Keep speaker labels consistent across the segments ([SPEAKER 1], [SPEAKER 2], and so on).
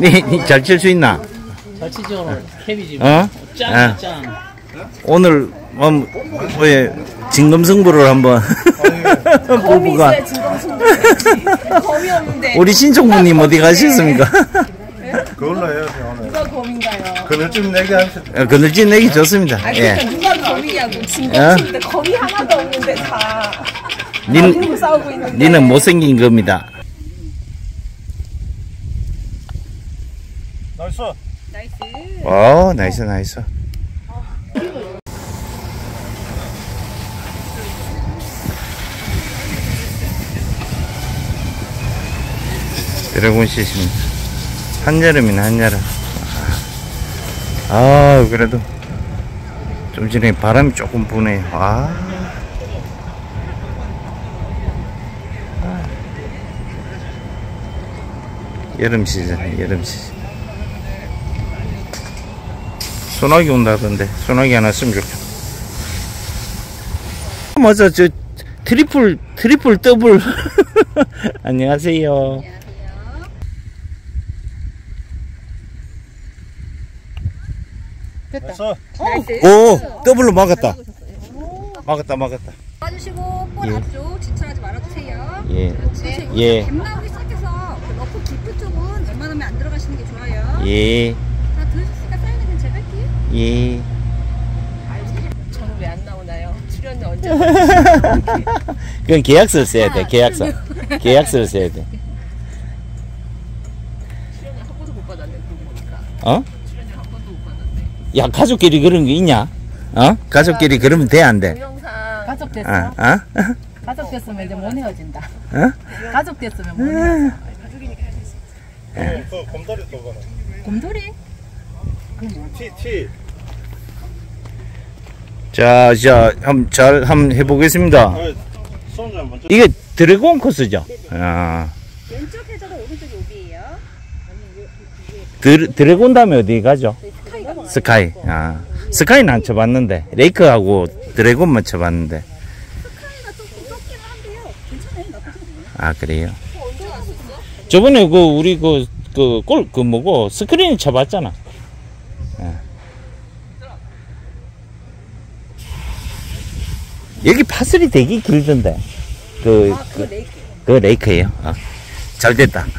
[SPEAKER 1] 니잘 칠 수 있나?
[SPEAKER 2] 잘 치죠 오늘 캡이지
[SPEAKER 1] 어?
[SPEAKER 2] 짱
[SPEAKER 1] 아.
[SPEAKER 2] 짱.
[SPEAKER 1] 오늘 음, 왜 진검승부를 한번
[SPEAKER 3] 거미
[SPEAKER 1] 부부가
[SPEAKER 3] 있어야 진검 승부. 거미 없는데
[SPEAKER 1] 우리 신총무님 어디 가셨습니까?
[SPEAKER 4] 그걸로 해요, 오늘.
[SPEAKER 3] 누가 거미인가요?
[SPEAKER 4] 그늘쯤 내게 하셔.
[SPEAKER 1] 어, 그늘진 내기 좋습니다.
[SPEAKER 3] 아
[SPEAKER 1] 예.
[SPEAKER 3] 그러니까 누가 거미냐고 진검승부인데 거미 하나도 없는데 다
[SPEAKER 1] 닌,
[SPEAKER 3] 가지고 싸우고 있는데.
[SPEAKER 1] 니는 못생긴 겁니다.
[SPEAKER 3] nice. nice.
[SPEAKER 1] 오, nice, nice. 드래곤 CC입니다. 한여름이네, 한여름. 아, 그래도 좀 전에 바람이 조금 부네요. 아. 여름 시즌, 여름 시즌. 소나기 온다던데 소나기 안 왔으면 좋겠다 맞아 저 트리플 트리플 더블 안녕하세요
[SPEAKER 4] nice.
[SPEAKER 1] 오 더블로 막았다 막았다 막았다
[SPEAKER 5] 봐주시고 볼
[SPEAKER 1] 예.
[SPEAKER 5] 앞쪽 지출하지 말아주세요.
[SPEAKER 1] 예
[SPEAKER 5] 네.
[SPEAKER 1] 예.
[SPEAKER 5] 뱀 나오기 시작해서 그 러프 깊은 쪽은 웬만하면 안 들어가시는 게 좋아요.
[SPEAKER 1] 예, 예.
[SPEAKER 3] 저는 왜 안 나오나요? 출연료 언제?
[SPEAKER 1] 그건 계약서를 써야 돼 계약서 계약서를 써야 돼
[SPEAKER 3] 출연료 한 번도 못 받았네. 그러고 보니까.
[SPEAKER 1] 어?
[SPEAKER 3] 출연료 한 번도 못 받았네.
[SPEAKER 1] 야 가족끼리 그런 게 있냐? 어? 가족끼리 그러면 돼 안 돼?
[SPEAKER 3] 동영상
[SPEAKER 6] 가족 됐어.
[SPEAKER 1] 아, 아?
[SPEAKER 6] 가족 됐으면 이제 못 헤어진다.
[SPEAKER 1] 어?
[SPEAKER 6] 가족 됐으면 못 헤어져.
[SPEAKER 4] 그 곰다리 또 봐라.
[SPEAKER 6] 곰돌이?
[SPEAKER 4] T, T.
[SPEAKER 1] 자, 자, 한번 잘 한번 해보겠습니다.
[SPEAKER 4] 아.
[SPEAKER 1] 이게 드래곤 코스죠? 아,
[SPEAKER 5] 왼쪽 해저도 오른쪽 오비예요.
[SPEAKER 1] 드, 드래곤 다음에 어디 가죠? 스카이. 아, 스카이는 안 쳐봤는데 레이크하고 드래곤만 쳐봤는데.
[SPEAKER 5] 아
[SPEAKER 1] 그래요? 저번에 그 우리 그그골그 뭐고 스크린 쳐봤잖아. 예. 여기 파슬이 되게 길던데. 그,
[SPEAKER 5] 아 그거 레이크.
[SPEAKER 1] 그 레이크예요. 아, 잘 됐다.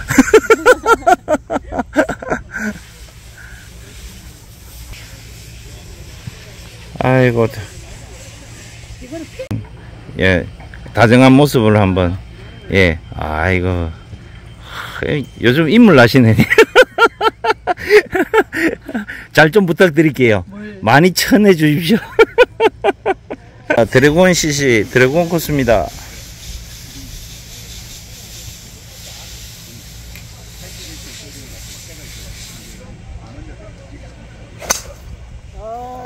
[SPEAKER 1] 아이고. 다- 예, 다정한 모습을 한번. 예, 아이고. 하, 요즘 인물 나시네. 잘 좀 부탁드릴게요. 많이 천해 주십시오. 아, 드래곤 CC, 드래곤 코스입니다.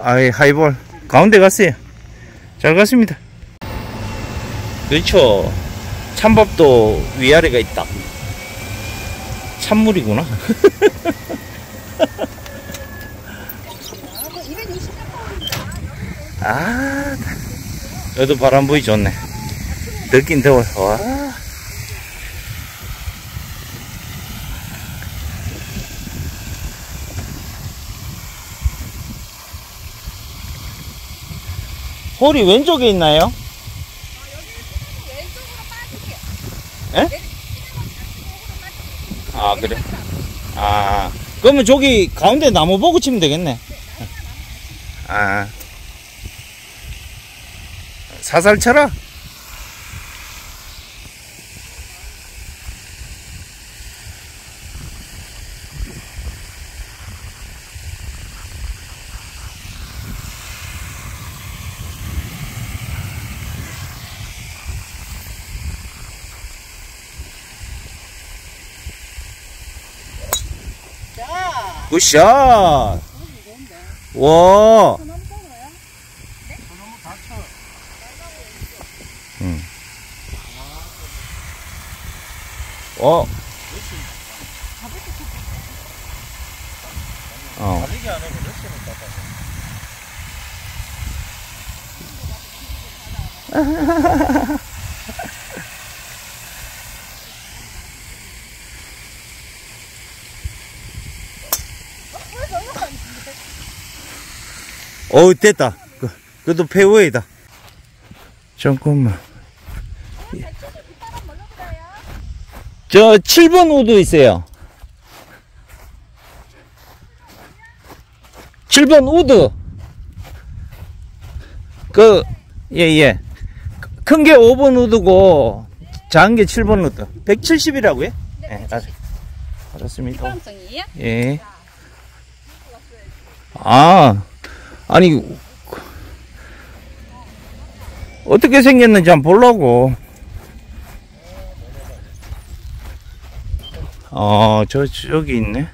[SPEAKER 1] 아이, 하이볼. 가운데 갔어요. 잘 갔습니다. 그렇죠. 찬밥도 위아래가 있다. 찬물이구나. 아, 여기도 바람 부이 좋네. 덥긴 더워. 와. 홀이 왼쪽에 있나요? 예? 아, 그래? 아, 그러면 저기 가운데 나무 보고 치면 되겠네. 아. 사살 쳐라. 굿샷. 와. 어. 어. 어우 됐다 그, 그것도 페어웨이다 잠깐만 저 7번 우드 있어요. 7번 우드. 그, 예, 예. 큰 게 5번 우드고, 작은 게 7번 우드. 170이라고요? 네, 알, 알았습니다. 예. 아, 아니, 어떻게 생겼는지 한번 보려고. 어, 저, 저기 있네.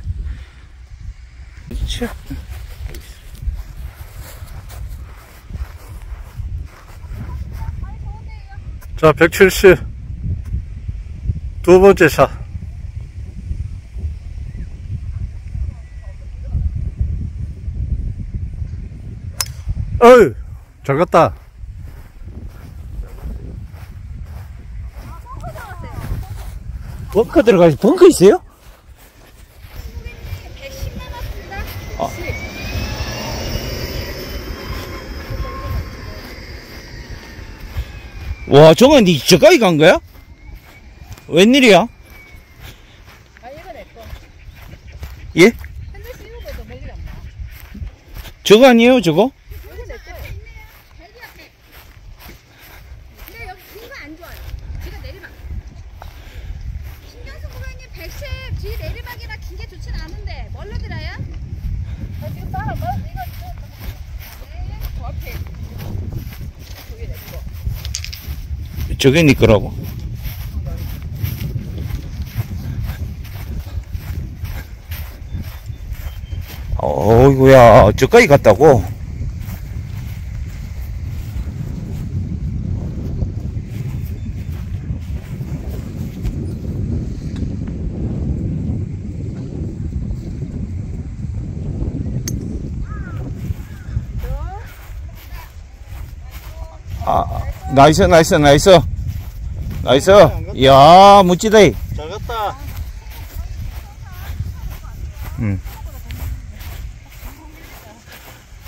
[SPEAKER 1] 참.
[SPEAKER 4] 자, 170. 두 번째 샷. 어이, 잘 갔다.
[SPEAKER 1] 벙커 들어가서 벙커 있어요?
[SPEAKER 5] 110 남았습니다.
[SPEAKER 1] 아. 와, 정아, 니 저까지 간 거야? 웬일이야?
[SPEAKER 6] 아 이거 내 거.
[SPEAKER 1] 예?
[SPEAKER 6] 핸들 씌우고도 멀리 안 나.
[SPEAKER 1] 저거 아니에요, 저거?
[SPEAKER 6] 거.
[SPEAKER 5] 대기 앞에. 근데 여기 긴 거 안 좋아요. 뒤가 내리막. 신경수 고객님 110 뒤 내리막이라 긴 게 좋진 않은데 뭘로 들어요?
[SPEAKER 6] 아 지금 따라 봐. 이거 이거.
[SPEAKER 5] 네.
[SPEAKER 6] 저 앞에. 저기 내 거.
[SPEAKER 1] 저게 니 거라고. 어이구야, 저까지 갔다고? 아, 나이스, 나이스, 나이스. 나이스. 이야, 멋지다. 이.
[SPEAKER 4] 잘 갔다.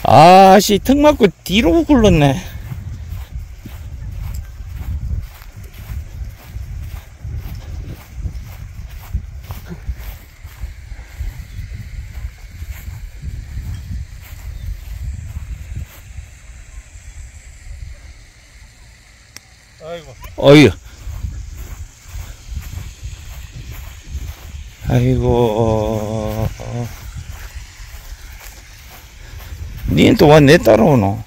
[SPEAKER 1] 아씨, 턱 맞고 뒤로 굴렀네.
[SPEAKER 4] 아이고.
[SPEAKER 1] 어이. 아이고. 니는 또 왜 내 따라오노?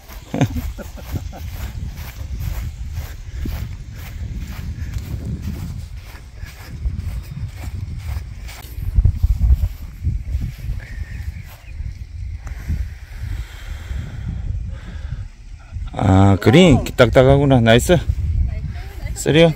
[SPEAKER 1] 아, 그린 딱딱하구나. 나이스. 쓰리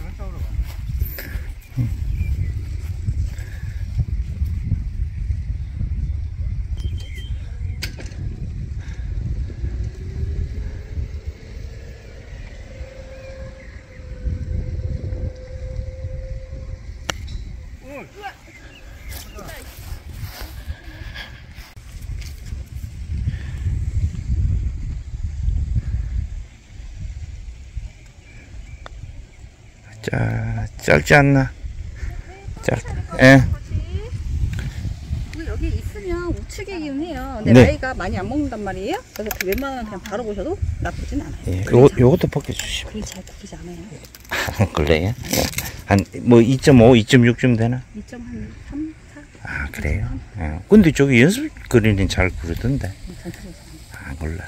[SPEAKER 1] 자, 짧지 않나? 짧, 예.
[SPEAKER 5] 그 여기 있으면 우측이긴 해요. 근데
[SPEAKER 1] 네.
[SPEAKER 5] 나이가 많이 안 먹는단 말이에요. 그래서 그 웬만하면 그냥 바로 보셔도 나쁘진 않아요.
[SPEAKER 1] 예. 요, 요것도 벗겨주시면.
[SPEAKER 5] 그리 잘 구르지 않아요.
[SPEAKER 1] 아, 그래요? 한, 뭐, 2.5, 2.6쯤 되나?
[SPEAKER 5] 2.3, 4
[SPEAKER 1] 아, 그래요? 예. 근데 저기 연습 그린은 잘 구르던데. 아, 몰라.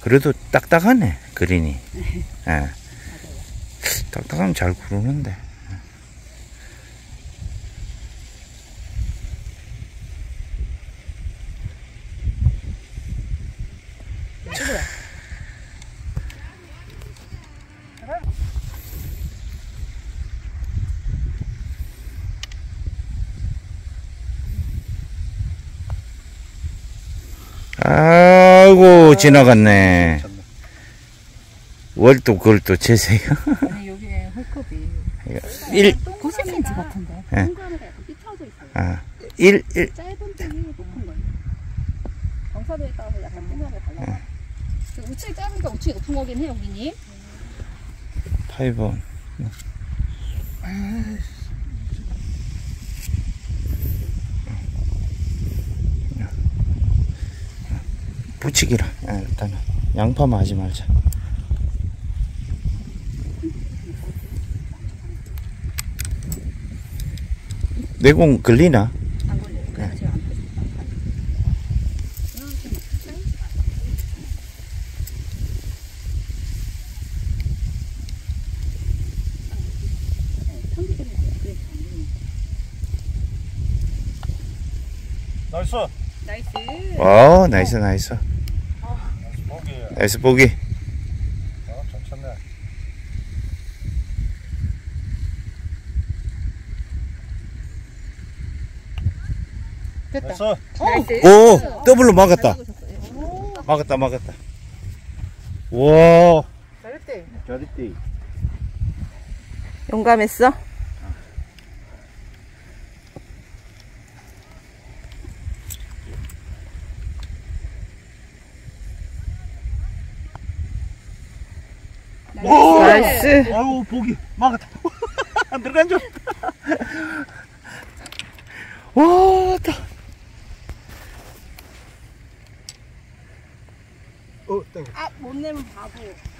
[SPEAKER 1] 그래도 딱딱하네, 그린이. 예. 딱딱하면 잘 구르는데. 아이고, 지나갔네. 뭘또 그걸 또 재세요?
[SPEAKER 6] 아니 홀컵이
[SPEAKER 1] 1,
[SPEAKER 6] 90cm 같은데.
[SPEAKER 1] 예.
[SPEAKER 5] 동그라미가 약간 삐쳐져 있어요.
[SPEAKER 1] 아, 1, 1,
[SPEAKER 5] 짧은 쪽이 높은 거예요. 경사도에 따라서 약간 풍경이 달라요. 그 우측이 짧으니까 우측이 높은 거긴 해요, 고객님.
[SPEAKER 1] 파이번. 붙이기라. 아, 일단은 양파만 하지 말자. 내공 걸리나?
[SPEAKER 5] nice. nice.
[SPEAKER 1] 어, nice, nice. nice
[SPEAKER 4] 보기. 어.
[SPEAKER 5] 됐다. nice.
[SPEAKER 1] 오, 더블로 막았다. 막았다, 막았다. 와.
[SPEAKER 6] 잘했대.
[SPEAKER 1] 잘했지.
[SPEAKER 3] 용감했어? 나이스.
[SPEAKER 1] 아유, 보기. 막았다. 안 들어간 줄. 와, 다.
[SPEAKER 4] 어, 땡겨.
[SPEAKER 3] 아, 못 내면 바보.